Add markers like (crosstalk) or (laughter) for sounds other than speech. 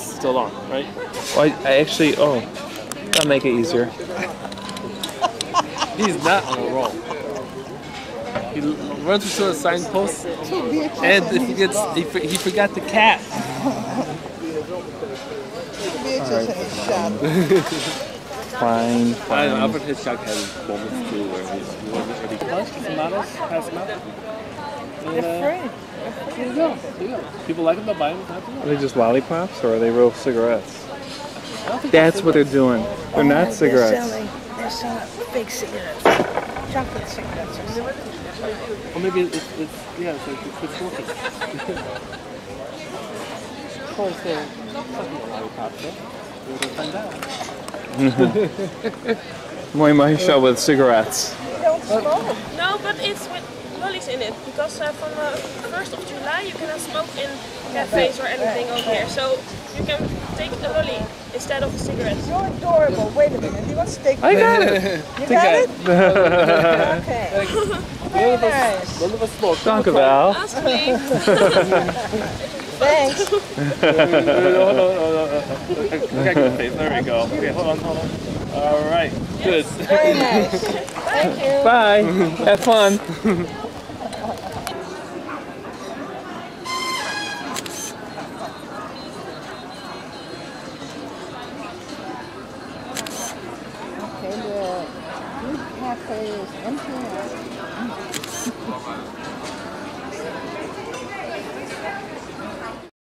still on, right? Well, I, I actually, oh, that'll make it easier. (laughs) He's not on a roll. He l- runs into a signpost, and if he gets, he, he forgot the cat. Fine, (laughs) I fine. know, Alfred Hitchcock has moments too where he's, he wasn't ready. Lunch, tomatoes, pass them out. And, uh, there you go. There you go. People like them, they'll buy them. Are they just lollipops or are they real cigarettes? That's what they're doing. They're not They're cigarettes. selling, they're selling fake cigarettes, chocolate cigarettes or something. Or maybe it's, it's yeah, it's like it's, it's working. of course, they're fucking lollipops, eh? though. We're gonna find out. (laughs) Moi Moi show with cigarettes. You don't smoke. No, but it's with lollies in it because uh, from the 1st of July you cannot smoke in cafes or anything over here. So you can take a lolly instead of a cigarette. You're adorable. Wait a minute. You want to take I got it. You (laughs) got it? Okay. Very nice. None of us smoke. Dank u wel. Ask me. (laughs) Thanks. hold on, hold on, hold on. Okay, good face. There we go. Okay, hold on, hold on. All right, good. Very nice. Thank you. Bye. Have fun. (laughs) Hopefully.